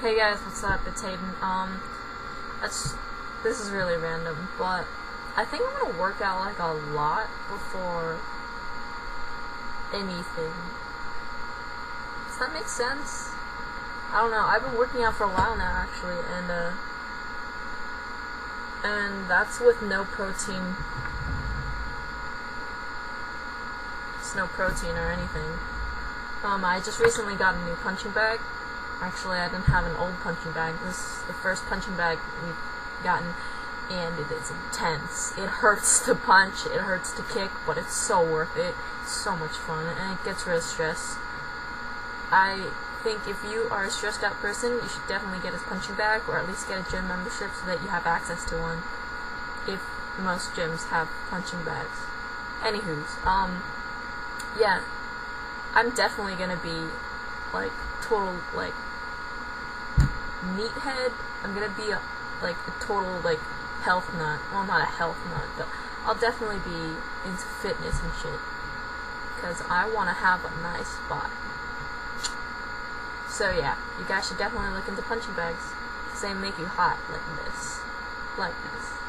Hey guys, what's up? It's Hayden. Um, that's this is really random, but I think I'm gonna work out like a lot before anything. Does that make sense? I don't know. I've been working out for a while now, actually, and uh, and that's with no protein. It's no protein or anything. Um, I just recently got a new punching bag. Actually, I didn't have an old punching bag. This is the first punching bag we've gotten, and it is intense. It hurts to punch, it hurts to kick, but it's so worth it. It's so much fun, and it gets rid of stress. I think if you are a stressed out person, you should definitely get a punching bag, or at least get a gym membership so that you have access to one. If most gyms have punching bags. Anywho's, um, yeah, I'm definitely gonna be like total like meathead. I'm gonna be a, like a total like health nut. Well, not a health nut, but I'll definitely be into fitness and shit. Cause I want to have a nice body. So yeah, you guys should definitely look into punching bags. Cause they make you hot like this, like this.